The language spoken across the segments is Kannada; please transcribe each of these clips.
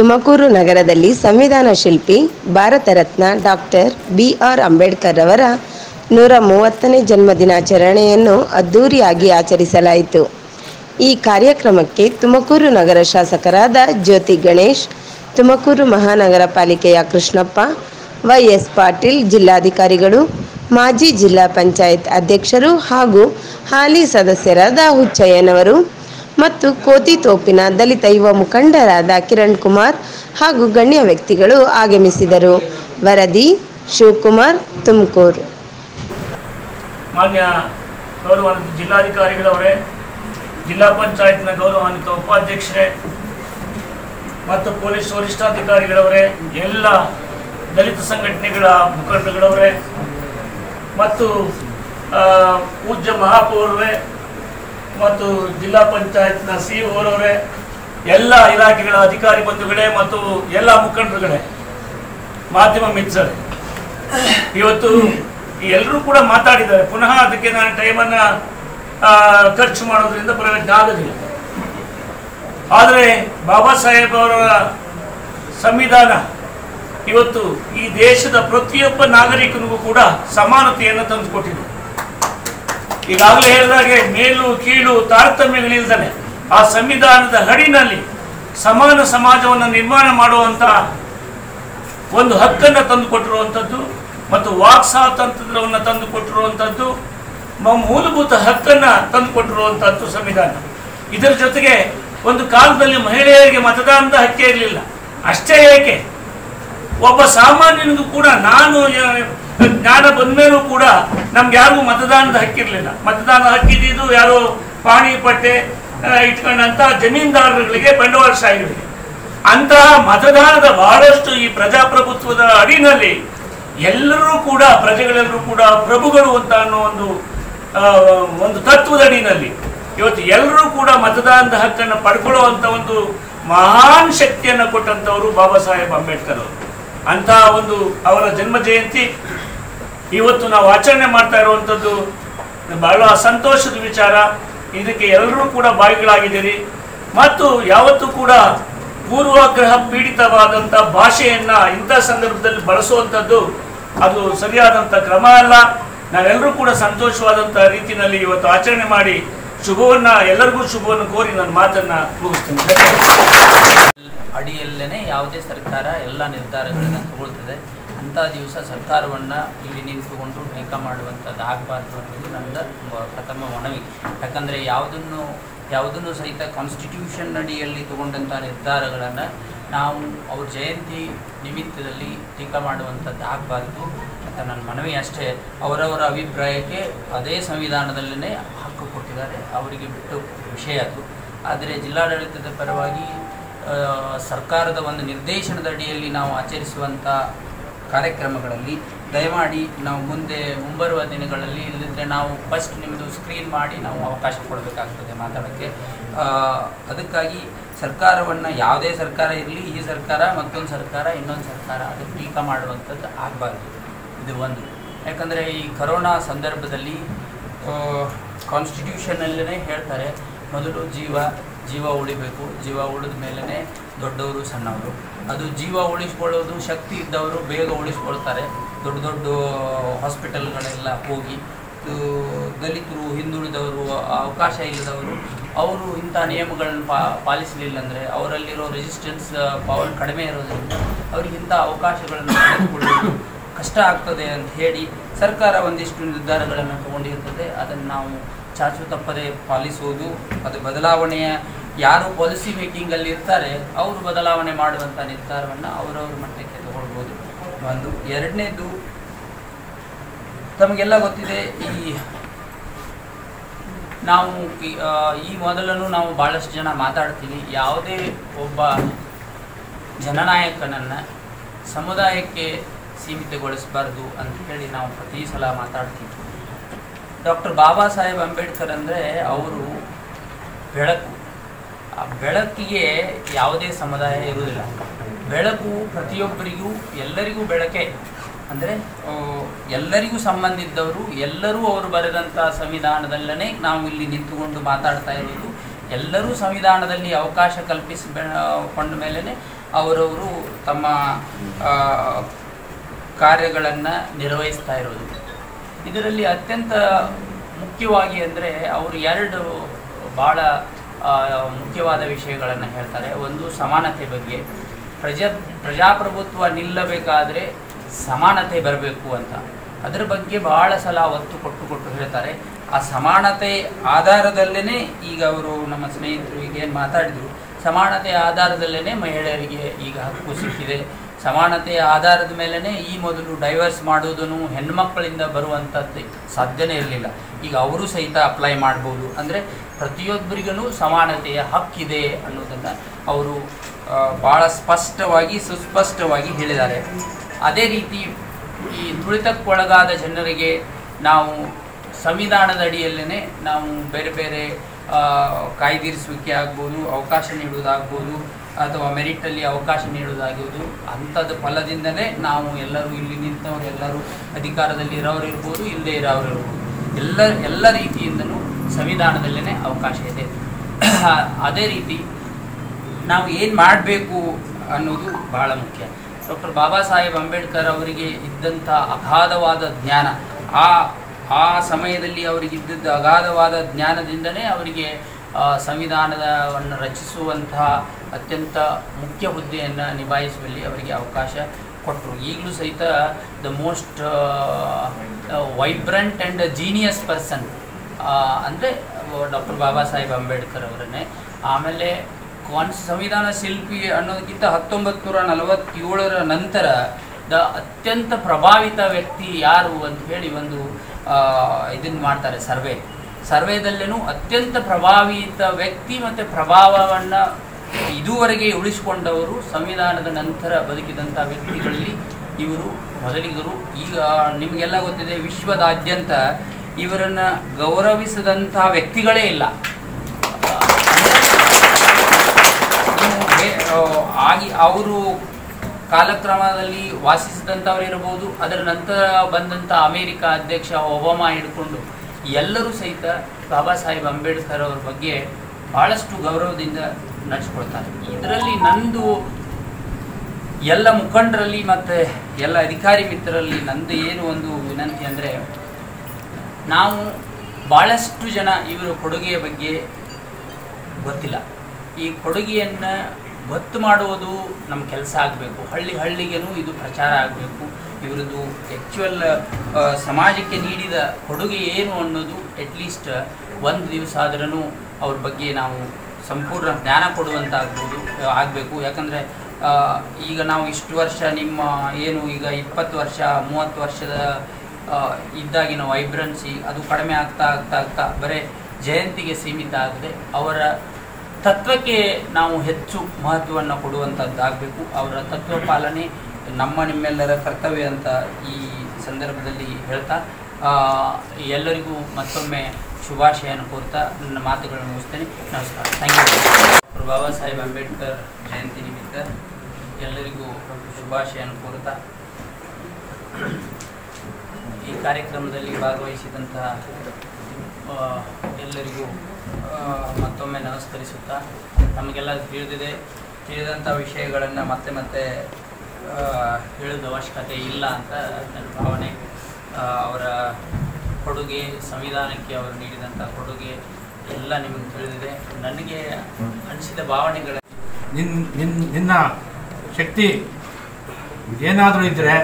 ತುಮಕೂರು ನಗರದಲ್ಲಿ ಸಂವಿಧಾನ ಶಿಲ್ಪಿ, Bharat Ratna doctor B R Ambedkar ಅವರ ನೂರ ಮೂವತ್ತನೇ ಜನ್ಮದಿನಾಚರಣೆಯನ್ನು ಅದ್ದೂರಿಯಾಗಿ ಆಚರಿಸಲಾಯಿತು. ಈ ಕಾರ್ಯಕ್ರಮಕ್ಕೆ ತುಮಕೂರು ನಗರ ಶಾಸಕರಾದ ಜ್ಯೋತಿ ಗಣೇಶ್, ತುಮಕೂರು ಮಹಾನಗರ ಪಾಲಿಕೆಯ ಕೃಷ್ಣಪ್ಪ, ವೈಎಸ್ ಪಾಟೀಲ್ ಜಿಲ್ಲಾಧಿಕಾರಿಗಳು, ಮಾಜಿ ಜಿಲ್ಲಾ ಪಂಚಾಯತ್ ಅಧ್ಯಕ್ಷರು ಹಾಗೂ ಹಾಲಿ ಸದಸ್ಯರಾದ ಹುಚ್ಚಯ್ಯನವರು ಮತ್ತು ಕೋತಿ ತೋಪಿನ ದಲಿತ ಯುವ ಮುಖಂಡರಾದ ಕಿರಣ್ ಕುಮಾರ್ ಹಾಗೂ ಗಣ್ಯ ವ್ಯಕ್ತಿಗಳು ಆಗಮಿಸಿದರು. ವರದಿ ಶಿವಕುಮಾರ್, ತುಮಕೂರು. ಮಾನ್ಯ ಜಿಲ್ಲಾಧಿಕಾರಿಗಳವರೇ, ಜಿಲ್ಲಾ ಪಂಚಾಯತ್ನ ಗೌರವಾನ್ವಿತ ಉಪಾಧ್ಯಕ್ಷರೇ ಮತ್ತು ಪೊಲೀಸ್ ವರಿಷ್ಠಾಧಿಕಾರಿಗಳವರೇ, ಎಲ್ಲ ದಲಿತ ಸಂಘಟನೆಗಳ ಮುಖಂಡಗಳವರೇ ಮತ್ತು ಪೂಜ್ಯ ಮಹಾಪೌರರೇ ಮತ್ತು ಜಿಲ್ಲಾ ಪಂಚಾಯತ್ನ ಸಿಇಒರವರೇ, ಎಲ್ಲ ಇಲಾಖೆಗಳ ಅಧಿಕಾರಿ ಬಂಧುಗಳೇ ಮತ್ತು ಎಲ್ಲ ಮುಖಂಡರುಗಳೇ, ಮಾಧ್ಯಮ ಮಿತ್ರರೇ, ಇವತ್ತು ಎಲ್ಲರೂ ಕೂಡ ಮಾತಾಡಿದ್ದಾರೆ. ಪುನಃ ಅದಕ್ಕೆ ನಾನು ಟೈಮನ್ನ ಖರ್ಚು ಮಾಡೋದ್ರಿಂದ ಪ್ರಯೋಜನ ಆಗೋದಿಲ್ಲ. ಆದರೆ ಬಾಬಾ ಸಾಹೇಬ್ ಅವರ ಸಂವಿಧಾನ ಇವತ್ತು ಈ ದೇಶದ ಪ್ರತಿಯೊಬ್ಬ ನಾಗರಿಕನಿಗೂ ಕೂಡ ಸಮಾನತೆಯನ್ನು ತಂದುಕೊಟ್ಟಿದೆ. ಈಗಾಗಲೇ ಹೇಳಿದಾಗೆ ಮೇಲು, ಕೀಳು ತಾರತಮ್ಯಗಳಿಲ್ದಾನೆ ಆ ಸಂವಿಧಾನದ ಹಡಿನಲ್ಲಿ ಸಮಾನ ಸಮಾಜವನ್ನು ನಿರ್ಮಾಣ ಮಾಡುವಂತ ಒಂದು ಹಕ್ಕನ್ನು ತಂದುಕೊಟ್ಟಿರುವಂಥದ್ದು ಮತ್ತು ವಾಕ್ ಸ್ವಾತಂತ್ರ್ಯವನ್ನು ತಂದುಕೊಟ್ಟಿರುವಂಥದ್ದು ಮೂಲಭೂತ ಹಕ್ಕನ್ನ ತಂದುಕೊಟ್ಟಿರುವಂಥದ್ದು ಸಂವಿಧಾನ. ಇದರ ಜೊತೆಗೆ ಒಂದು ಕಾಲದಲ್ಲಿ ಮಹಿಳೆಯರಿಗೆ ಮತದಾನದ ಹಕ್ಕೇ ಇರಲಿಲ್ಲ. ಅಷ್ಟೇ ಏಕೆ? ಒಬ್ಬ ಸಾಮಾನ್ಯನಿಗೂ ಕೂಡ ನಾನು ಜ್ಞಾನ ಬಂದ್ಮೇಲೂ ಕೂಡ ನಮ್ಗೆ ಯಾರಿಗೂ ಮತದಾನದ ಹಕ್ಕಿರಲಿಲ್ಲ. ಮತದಾನದ ಹಕ್ಕಿದ್ದು ಯಾರೋ ಪಾಣಿ ಪಟ್ಟೆ ಆ, ಇಟ್ಕೊಂಡಂತ ಜಮೀನ್ದಾರರುಗಳಿಗೆ ಬಂಡವಾಳಶಾಹಿಗಳಿಗೆ ಅಂತಹ ಮತದಾನದ ಬಹಳಷ್ಟು ಈ ಪ್ರಜಾಪ್ರಭುತ್ವದ ಅಡಿನಲ್ಲಿ ಎಲ್ಲರೂ ಕೂಡ ಪ್ರಜೆಗಳೆಲ್ಲರೂ ಕೂಡ ಪ್ರಭುಗಳು ಅಂತ ಅನ್ನೋ ಒಂದು ಒಂದು ತತ್ವದ ಅಡಿನಲ್ಲಿ ಇವತ್ತು ಎಲ್ಲರೂ ಕೂಡ ಮತದಾನದ ಹಕ್ಕನ್ನು ಪಡ್ಕೊಳ್ಳುವಂತ ಒಂದು ಮಹಾನ್ ಶಕ್ತಿಯನ್ನು ಕೊಟ್ಟಂತವರು ಬಾಬಾ ಸಾಹೇಬ್ ಅಂಬೇಡ್ಕರ್ ಅವರು. ಅಂತಹ ಒಂದು ಅವರ ಜನ್ಮ ಜಯಂತಿ ಇವತ್ತು ನಾವು ಆಚರಣೆ ಮಾಡ್ತಾ ಇರುವಂಥದ್ದು ಬಹಳ ಸಂತೋಷದ ವಿಚಾರ. ಇದಕ್ಕೆ ಎಲ್ಲರೂ ಕೂಡ ಬಾಯಿಗಳಾಗಿದ್ದೀರಿ ಮತ್ತು ಯಾವತ್ತೂ ಕೂಡ ಪೂರ್ವಾಗ್ರಹ ಪೀಡಿತವಾದಂಥ ಭಾಷೆಯನ್ನ ಇಂಥ ಸಂದರ್ಭದಲ್ಲಿ ಬಳಸುವಂಥದ್ದು ಅದು ಸರಿಯಾದಂಥ ಕ್ರಮ ಅಲ್ಲ. ನಾವೆಲ್ಲರೂ ಕೂಡ ಸಂತೋಷವಾದಂಥ ರೀತಿಯಲ್ಲಿ ಇವತ್ತು ಆಚರಣೆ ಮಾಡಿ ಶುಭವನ್ನು, ಎಲ್ಲರಿಗೂ ಶುಭವನ್ನು ಕೋರಿ ನನ್ನ ಮಾತನ್ನ ಮುಗಿಸ್ತೀನಿ. ಅಡಿಯಲ್ಲೇ ಯಾವುದೇ ಸರ್ಕಾರ ಎಲ್ಲ ನಿರ್ಧಾರಗಳನ್ನು ತಗೊಳ್ತದೆ. ಅಂಥ ದಿವಸ ಸರ್ಕಾರವನ್ನು ಇಲ್ಲಿ ನಿಂತುಕೊಂಡು ಟೀಕಾ ಮಾಡುವಂಥದ್ದು ಆಗಬಾರ್ದು ಅನ್ನೋದು ನನ್ನ ಪ್ರಥಮ ಮನವಿ. ಯಾಕಂದರೆ ಯಾವುದನ್ನು ಯಾವುದನ್ನು ಸಹಿತ ಕಾನ್ಸ್ಟಿಟ್ಯೂಷನ್ ಅಡಿಯಲ್ಲಿ ತಗೊಂಡಂಥ ನಿರ್ಧಾರಗಳನ್ನು ನಾವು ಅವ್ರ ಜಯಂತಿ ನಿಮಿತ್ತದಲ್ಲಿ ಟೀಕಾ ಮಾಡುವಂಥದ್ದು ಆಗಬಾರ್ದು ಅಂತ ನನ್ನ ಮನವಿ ಅಷ್ಟೇ. ಅವರವರ ಅಭಿಪ್ರಾಯಕ್ಕೆ ಅದೇ ಸಂವಿಧಾನದಲ್ಲೇ ಹಕ್ಕು ಕೊಟ್ಟಿದ್ದಾರೆ. ಅವರಿಗೆ ಬಿಟ್ಟು ವಿಷಯ ಅದು. ಆದರೆ ಜಿಲ್ಲಾಡಳಿತದ ಪರವಾಗಿ ಸರ್ಕಾರದ ಒಂದು ನಿರ್ದೇಶನದ ಅಡಿಯಲ್ಲಿ ನಾವು ಆಚರಿಸುವಂಥ ಕಾರ್ಯಕ್ರಮಗಳಲ್ಲಿ. ದಯಮಾಡಿ ನಾವು ಮುಂದೆ ಮುಂಬರುವ ದಿನಗಳಲ್ಲಿ ಇಲ್ಲದಿದ್ದರೆ ನಾವು ಫಸ್ಟ್ ನಿಮ್ಮದು ಸ್ಕ್ರೀನ್ ಮಾಡಿ ನಾವು ಅವಕಾಶ ಕೊಡಬೇಕಾಗ್ತದೆ ಮಾತಾಡೋಕ್ಕೆ. ಅದಕ್ಕಾಗಿ ಸರ್ಕಾರವನ್ನು ಯಾವುದೇ ಸರ್ಕಾರ ಇರಲಿ, ಈ ಸರ್ಕಾರ ಮತ್ತೊಂದು ಸರ್ಕಾರ, ಇನ್ನೊಂದು ಸರ್ಕಾರ, ಅದು ಟೀಕಾ ಮಾಡುವಂಥದ್ದು ಆಗಬಾರ್ದು. ಇದು ಒಂದು. ಯಾಕಂದರೆ ಈ ಕರೋನಾ ಸಂದರ್ಭದಲ್ಲಿ ಕಾನ್ಸ್ಟಿಟ್ಯೂಷನಲ್ಲೇ ಹೇಳ್ತಾರೆ, ಮೊದಲು ಜೀವ ಜೀವ ಉಳಿಬೇಕು, ಜೀವ ಉಳಿದ ಮೇಲೇ ದೊಡ್ಡವರು ಸಣ್ಣವರು. ಅದು ಜೀವ ಉಳಿಸ್ಕೊಳ್ಳೋದು, ಶಕ್ತಿ ಇದ್ದವರು ಬೇಗ ಉಳಿಸ್ಕೊಳ್ತಾರೆ. ದೊಡ್ಡ ದೊಡ್ಡ ಹಾಸ್ಪಿಟಲ್ಗಳೆಲ್ಲ ಹೋಗಿ ದಲಿತರು, ಹಿಂದುಳಿದವರು ಅವಕಾಶ ಇಲ್ಲದವರು, ಅವರು ಇಂಥ ನಿಯಮಗಳನ್ನು ಪಾ, ಪಾಲಿಸಲಿಲ್ಲ ಅಂದರೆ, ಅವರಲ್ಲಿರೋ ರೆಸಿಸ್ಟೆನ್ಸ್ ಪವರ್ ಕಡಿಮೆ ಇರೋದರಿಂದ ಅವ್ರಿಗೆ ಇಂಥ ಅವಕಾಶಗಳನ್ನು ಪಡೆದುಕೊಳ್ಳೋದು ಕಷ್ಟ ಆಗ್ತದೆ ಅಂತ ಹೇಳಿ ಸರ್ಕಾರ ಒಂದಿಷ್ಟು ನಿರ್ಧಾರಗಳನ್ನು ತಗೊಂಡಿರ್ತದೆ. ಅದನ್ನು ನಾವು ಚಾಚು ತಪ್ಪದೆ ಪಾಲಿಸುವುದು ಅದು ಬದಲಾವಣೆಯ ಯಾರು ಪಾಲಿಸಿ ಮೇಕಿಂಗಲ್ಲಿ ಇರ್ತಾರೆ ಅವರು ಬದಲಾವಣೆ ಮಾಡುವಂಥ ನಿರ್ಧಾರವನ್ನು ಅವರವ್ರ ಮಟ್ಟಕ್ಕೆ ತಗೊಳ್ಬೋದು. ಒಂದು. ಎರಡನೇದು ತಮಗೆಲ್ಲ ಗೊತ್ತಿದೆ ಈ ನಾವು ಈ, ಮೊದಲನ್ನು ನಾವು ಭಾಳಷ್ಟು ಜನ ಮಾತಾಡ್ತೀವಿ. ಯಾವುದೇ ಒಬ್ಬ ಜನನಾಯಕನನ್ನು ಸಮುದಾಯಕ್ಕೆ ಸೀಮಿತಗೊಳಿಸಬಾರ್ದು ಅಂತ ಹೇಳಿ ನಾವು ಪ್ರತಿ ಸಲ ಮಾತಾಡ್ತೀವಿ ಡಾಕ್ಟರ್ ಬಾಬಾ ಸಾಹೇಬ್ ಅಂಬೇಡ್ಕರ್ ಅಂದರೆ ಅವರು ಬೆಳಕು. ಆ ಬೆಳಕಿಗೆ ಯಾವುದೇ ಸಮುದಾಯ ಇರುವುದಿಲ್ಲ. ಬೆಳಕು ಪ್ರತಿಯೊಬ್ಬರಿಗೂ, ಎಲ್ಲರಿಗೂ ಬೆಳಕೆ. ಅಂದರೆ ಎಲ್ಲರಿಗೂ ಸಂಬಂಧಿದ್ದವರು, ಎಲ್ಲರೂ ಅವರು ಬರೆದಂಥ ಸಂವಿಧಾನದಲ್ಲೇ ನಾವು ಇಲ್ಲಿ ನಿಂತುಕೊಂಡು ಮಾತಾಡ್ತಾ ಇರೋದು ಎಲ್ಲರೂ ಸಂವಿಧಾನದಲ್ಲಿ ಅವಕಾಶ ಕಲ್ಪಿಸಿ ಕೊಂಡ ಮೇಲೇ ಅವರವರು ತಮ್ಮ ಕಾರ್ಯಗಳನ್ನು ನಿರ್ವಹಿಸ್ತಾ ಇರೋದು ಇದರಲ್ಲಿ ಅತ್ಯಂತ ಮುಖ್ಯವಾಗಿ ಅಂದರೆ, ಅವರು ಎರಡು ಭಾಳ ಮುಖ್ಯವಾದ ವಿಷಯಗಳನ್ನು ಹೇಳ್ತಾರೆ. ಒಂದು ಸಮಾನತೆ ಬಗ್ಗೆ. ಪ್ರಜಾ, ಪ್ರಜಾಪ್ರಭುತ್ವ ನಿಲ್ಲಬೇಕಾದರೆ ಸಮಾನತೆ ಬರಬೇಕು ಅಂತ. ಅದರ ಬಗ್ಗೆ ಬಹಳ ಸಲ ಒತ್ತು ಕೊಟ್ಟು ಕೊಟ್ಟು ಹೇಳ್ತಾರೆ. ಆ ಸಮಾನತೆ ಆಧಾರದಲ್ಲೇ ಈಗ ಅವರು ನಮ್ಮ ಸ್ನೇಹಿತರು ಈಗ ಏನು ಮಾತಾಡಿದರು. ಸಮಾನತೆ ಆಧಾರದಲ್ಲೇ ಮಹಿಳೆಯರಿಗೆ ಈಗ ಹಕ್ಕು ಸಿಕ್ಕಿದೆ. ಸಮಾನತೆಯ ಆಧಾರದ ಮೇಲೇ ಈ ಮೊದಲು ಡೈವರ್ಸ್ ಮಾಡೋದನ್ನು ಹೆಣ್ಮಕ್ಕಳಿಂದ ಬರುವಂಥದ್ದು ಸಾಧ್ಯನೇ ಇರಲಿಲ್ಲ. ಈಗ ಅವರು ಸಹಿತ ಅಪ್ಲೈ ಮಾಡ್ಬೋದು. ಅಂದರೆ ಪ್ರತಿಯೊಬ್ಬರಿಗೂ ಸಮಾನತೆಯ ಹಕ್ಕಿದೆ ಅನ್ನೋದನ್ನು ಅವರು ಭಾಳ ಸ್ಪಷ್ಟವಾಗಿ, ಸುಸ್ಪಷ್ಟವಾಗಿ ಹೇಳಿದ್ದಾರೆ. ಅದೇ ರೀತಿ ಈ ತುಳಿತಕ್ಕೊಳಗಾದ ಜನರಿಗೆ ನಾವು ಸಂವಿಧಾನದ ಅಡಿಯಲ್ಲೇ ನಾವು ಬೇರೆ ಬೇರೆ ಕಾಯ್ದಿರಿಸುವಿಕೆ ಆಗ್ಬೋದು, ಅವಕಾಶ ನೀಡುವುದಾಗ್ಬೋದು, ಅಥವಾ ಮೆರಿಟಲ್ಲಿ ಅವಕಾಶ ನೀಡುವುದಾಗಿರ್ಬೋದು, ಅಂಥದ್ದು ಫಲದಿಂದಲೇ ನಾವು ಎಲ್ಲರೂ ಇಲ್ಲಿ ನಿಂತವರು, ಎಲ್ಲರೂ ಅಧಿಕಾರದಲ್ಲಿ ಇರೋರು ಇರ್ಬೋದು, ಇಲ್ಲದೇ ಇರೋರು ಇರ್ಬೋದು. ಎಲ್ಲ ಎಲ್ಲ ರೀತಿಯಿಂದಲೂ ಸಂವಿಧಾನದಲ್ಲೇ ಅವಕಾಶ ಇದೆ. ಅದೇ ರೀತಿ ನಾವು ಏನು ಮಾಡಬೇಕು ಅನ್ನೋದು ಬಹಳ ಮುಖ್ಯ. ಡಾಕ್ಟರ್ ಬಾಬಾ ಸಾಹೇಬ್ ಅಂಬೇಡ್ಕರ್ ಅವರಿಗೆ ಇದ್ದಂಥ ಅಗಾಧವಾದ ಜ್ಞಾನ, ಆ ಆ ಸಮಯದಲ್ಲಿ ಅವರಿಗೆ ಇದ್ದದ್ದು ಅಗಾಧವಾದ ಜ್ಞಾನದಿಂದನೇ ಅವರಿಗೆ ಸಂವಿಧಾನವನ್ನು ರಚಿಸುವಂತಹ ಅತ್ಯಂತ ಮುಖ್ಯ ಹುದ್ದೆಯನ್ನು ನಿಭಾಯಿಸುವಲ್ಲಿ ಅವರಿಗೆ ಅವಕಾಶ ಕೊಟ್ಟರು. ಈಗಲೂ ಸಹಿತ the most vibrant and genius person ಅಂದರೆ ಡಾಕ್ಟರ್ ಬಾಬಾ ಸಾಹೇಬ್ ಅಂಬೇಡ್ಕರ್ ಅವರನ್ನೇ. ಆಮೇಲೆ ಕಾನ್ಸ್ ಸಂವಿಧಾನ ಶಿಲ್ಪಿ ಅನ್ನೋದಕ್ಕಿಂತ ಹತ್ತೊಂಬತ್ತು ನೂರ ನಲವತ್ತೇಳರ ನಂತರ ದ ಅತ್ಯಂತ ಪ್ರಭಾವಿತ ವ್ಯಕ್ತಿ ಯಾರು ಅಂತ ಹೇಳಿ ಒಂದು ಇದನ್ನು ಮಾಡ್ತಾರೆ ಸರ್ವೆ. ಸರ್ವೇದಲ್ಲೇನು ಅತ್ಯಂತ ಪ್ರಭಾವಿತ ವ್ಯಕ್ತಿ ಮತ್ತು ಪ್ರಭಾವವನ್ನು ಇದುವರೆಗೆ ಉಳಿಸಿಕೊಂಡವರು ಸಂವಿಧಾನದ ನಂತರ ಬದುಕಿದಂಥ ವ್ಯಕ್ತಿಗಳಲ್ಲಿ ಇವರು, ಮೊದಲಿಗರು, ಈಗ ನಿಮಗೆಲ್ಲ ಗೊತ್ತಿದೆ ವಿಶ್ವದಾದ್ಯಂತ ಇವರನ್ನು ಗೌರವಿಸದಂಥ ವ್ಯಕ್ತಿಗಳೇ ಇಲ್ಲ. ಆಗಿ ಅವರು ಕಾಲಕ್ರಮದಲ್ಲಿ ವಾಸಿಸಿದಂಥವ್ರು ಇರಬಹುದು ಅದರ ನಂತರ ಬಂದಂಥ ಅಮೇರಿಕ ಅಧ್ಯಕ್ಷ ಒಬಾಮಾ ಹಿಡ್ಕೊಂಡು ಎಲ್ಲರೂ ಸಹಿತ ಬಾಬಾ ಸಾಹೇಬ್ ಅಂಬೇಡ್ಕರ್ ಅವ್ರ ಬಗ್ಗೆ ಭಾಳಷ್ಟು ಗೌರವದಿಂದ ನಡೆಸ್ಕೊಳ್ತಾರೆ. ಇದರಲ್ಲಿ ನಂದು ಎಲ್ಲ ಮುಖಂಡರಲ್ಲಿ ಮತ್ತು ಎಲ್ಲ ಅಧಿಕಾರಿ ಮಿತ್ರರಲ್ಲಿ ನಂದು ಏನು ಒಂದು ವಿನಂತಿ ಅಂದರೆ, ನಾವು ಭಾಳಷ್ಟು ಜನ ಇವರ ಕೊಡುಗೆಯ ಬಗ್ಗೆ ಗೊತ್ತಿಲ್ಲ. ಈ ಕೊಡುಗೆಯನ್ನು ಗೊತ್ತು ಮಾಡುವುದು ನಮ್ಮ ಕೆಲಸ ಆಗಬೇಕು. ಹಳ್ಳಿ ಹಳ್ಳಿಗೆನೂ ಇದು ಪ್ರಚಾರ ಆಗಬೇಕು. ಇವರದ್ದು ಆ್ಯಕ್ಚುಯಲ್ ಸಮಾಜಕ್ಕೆ ನೀಡಿದ ಕೊಡುಗೆ ಏನು ಅನ್ನೋದು ಅಟ್ಲೀಸ್ಟ್ ಒಂದು ದಿವಸ ಆದ್ರೂ ಅವ್ರ ಬಗ್ಗೆ ನಾವು ಸಂಪೂರ್ಣ ಜ್ಞಾನ ಕೊಡುವಂತಾಗ್ಬೋದು ಆಗಬೇಕು. ಯಾಕಂದರೆ ಈಗ ನಾವು ಇಷ್ಟು ವರ್ಷ ನಿಮ್ಮ ಏನು ಈಗ ಇಪ್ಪತ್ತು ವರ್ಷ, ಮೂವತ್ತು ವರ್ಷದ ಇದ್ದಾಗಿನ ವೈಬ್ರೆನ್ಸಿ ಅದು ಕಡಿಮೆ ಆಗ್ತಾ ಆಗ್ತಾ ಆಗ್ತಾ ಬರೀ ಜಯಂತಿಗೆ ಸೀಮಿತ ಆಗದೆ ಅವರ ತತ್ವಕ್ಕೆ ನಾವು ಹೆಚ್ಚು ಮಹತ್ವವನ್ನು ಕೊಡುವಂಥದ್ದಾಗಬೇಕು. ಅವರ ತತ್ವ ಪಾಲನೆ ನಮ್ಮ ನಿಮ್ಮೆಲ್ಲರ ಕರ್ತವ್ಯ ಅಂತ ಈ ಸಂದರ್ಭದಲ್ಲಿ ಹೇಳ್ತಾ ಎಲ್ಲರಿಗೂ ಮತ್ತೊಮ್ಮೆ ಶುಭಾಶಯನ ಕೋರ್ತಾ ನನ್ನ ಮಾತುಗಳನ್ನು ಮುಗಿಸ್ತೇನೆ. ನಮಸ್ಕಾರ. ಥ್ಯಾಂಕ್ ಯು ಬಾಬಾ ಸಾಹೇಬ್ ಅಂಬೇಡ್ಕರ್ ಜಯಂತಿ ನಿಮಿತ್ತ ಎಲ್ಲರಿಗೂ ಶುಭಾಶಯನ ಕೋರ್ತಾ, ಈ ಕಾರ್ಯಕ್ರಮದಲ್ಲಿ ಭಾಗವಹಿಸಿದಂತಹ ಎಲ್ಲರಿಗೂ ಮತ್ತೊಮ್ಮೆ ನಮಸ್ಕರಿಸುತ್ತಾ. ನಮಗೆಲ್ಲ ತಿಳಿದಿದೆ. ತಿಳಿದಂಥ ವಿಷಯಗಳನ್ನು ಮತ್ತೆ ಮತ್ತೆ ಹೇಳಿದ ಅವಶ್ಯಕತೆ ಇಲ್ಲ ಅಂತ ನನ್ನ ಭಾವನೆ. ಅವರ ಕೊಡುಗೆ, ಸಂವಿಧಾನಕ್ಕೆ ಅವರು ನೀಡಿದಂಥ ಕೊಡುಗೆ ಎಲ್ಲ ನಿಮಗೆ ತಿಳಿದಿದೆ. ನನಗೆ ಅನಿಸಿದ ಭಾವನೆಗಳ ನಿನ್ನ ನಿನ್ನ ನಿನ್ನ ಶಕ್ತಿ ಏನಾದರೂ ಇದ್ದರೆ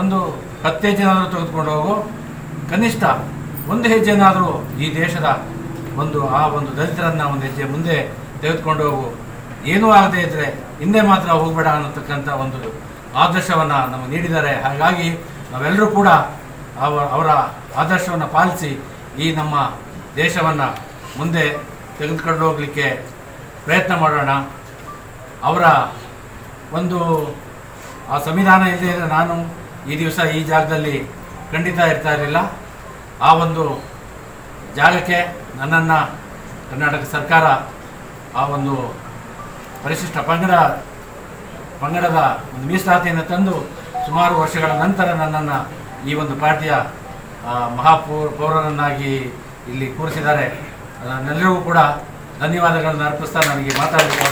ಒಂದು ಹತ್ತು ಹೆಜ್ಜೆನಾದರೂ ತೆಗೆದುಕೊಂಡು ಹೋಗು. ಕನಿಷ್ಠ ಒಂದು ಹೆಜ್ಜೆನಾದರೂ ಈ ದೇಶದ ಒಂದು, ಆ ಒಂದು ದಲಿತರನ್ನ ಒಂದು ಹೆಜ್ಜೆ ಮುಂದೆ ತೆಗೆದುಕೊಂಡು ಹೋಗು. ಏನೂ ಆಗದೆ ಇದ್ದರೆ ಹಿಂದೆ ಮಾತ್ರ ಹೋಗಬೇಡ ಅನ್ನತಕ್ಕಂಥ ಒಂದು ಆದರ್ಶವನ್ನು ನಮಗೆ ನೀಡಿದ್ದಾರೆ. ಹಾಗಾಗಿ ನಾವೆಲ್ಲರೂ ಕೂಡ ಅವ, ಅವರ ಆದರ್ಶವನ್ನು ಪಾಲಿಸಿ ಈ ನಮ್ಮ ದೇಶವನ್ನು ಮುಂದೆ ತೆಗೆದುಕೊಂಡು ಹೋಗಲಿಕ್ಕೆ ಪ್ರಯತ್ನ ಮಾಡೋಣ. ಅವರ ಒಂದು, ಆ ಸಂವಿಧಾನ ಇಲ್ಲದೆ ಇದ್ದರೆ ನಾನು ಈ ದಿವಸ ಈ ಜಾಗದಲ್ಲಿ ಖಂಡಿತ ಇರ್ತಾ ಇರಲಿಲ್ಲ. ಆ ಒಂದು ಜಾಗಕ್ಕೆ ನನ್ನನ್ನು ಕರ್ನಾಟಕ ಸರ್ಕಾರ ಆ ಒಂದು ಪರಿಶಿಷ್ಟ ಪಂಗಡ, ಪಂಗಡದ ಒಂದು ಮೀಸಲಾತಿಯನ್ನು ತಂದು ಸುಮಾರು ವರ್ಷಗಳ ನಂತರ ನನ್ನನ್ನು ಈ ಒಂದು ಪಾರ್ಟಿಯ ಮಹಾಪೌರ ಮಹಾಪೌ ಪೌರನನ್ನಾಗಿ ಇಲ್ಲಿ ಕೂರಿಸಿದ್ದಾರೆ. ನನ್ನೆಲ್ಲರಿಗೂ ಕೂಡ ಧನ್ಯವಾದಗಳನ್ನು ಅರ್ಪಿಸ್ತಾ ನನಗೆ ಮಾತಾಡಲಿಕ್ಕೆ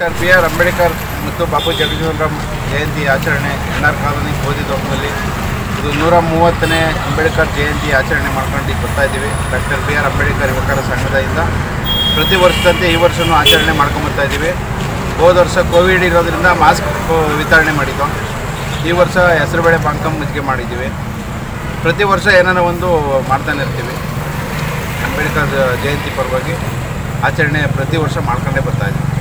ಡಾಕ್ಟರ್ ಬಿ ಆರ್ ಅಂಬೇಡ್ಕರ್ ಮತ್ತು ಬಾಬು ಜಗಜೀವನರಾಮ್ ಜಯಂತಿ ಆಚರಣೆ ಎನ್ ಆರ್ ಕಾಲೋನಿ ಗೋಧಿದೋಪದಲ್ಲಿ ಇದು ನೂರ ಮೂವತ್ತನೇ ಅಂಬೇಡ್ಕರ್ ಜಯಂತಿ ಆಚರಣೆ ಮಾಡ್ಕೊಂಡು ಬರ್ತಾ ಇದ್ದೀವಿ. ಡಾಕ್ಟರ್ ಬಿ ಆರ್ ಅಂಬೇಡ್ಕರ್ ಯುವಕರ ಸಂಘದಿಂದ. ಪ್ರತಿ ವರ್ಷದಂತೆ ಈ ವರ್ಷವೂ ಆಚರಣೆ ಮಾಡ್ಕೊಂಬರ್ತಾ ಇದ್ದೀವಿ. ಹೋದ ವರ್ಷ ಕೋವಿಡ್ ಇರೋದ್ರಿಂದ ಮಾಸ್ಕ್ ವಿತರಣೆ ಮಾಡಿದ್ದು ಈ ವರ್ಷ ಹೆಸರುಬೇಳೆ ಪಾಂಕಂ ಮಜ್ಜಿಗೆ ಮಾಡಿದ್ದೀವಿ. ಪ್ರತಿ ವರ್ಷ ಏನಾರ ಒಂದು ಮಾಡ್ತಾನೆ ಇರ್ತೀವಿ. ಅಂಬೇಡ್ಕರ್ ಜಯಂತಿ ಪರವಾಗಿ ಆಚರಣೆ ಪ್ರತಿ ವರ್ಷ ಮಾಡ್ಕೊಂಡೇ ಬರ್ತಾ ಇದ್ದೀವಿ.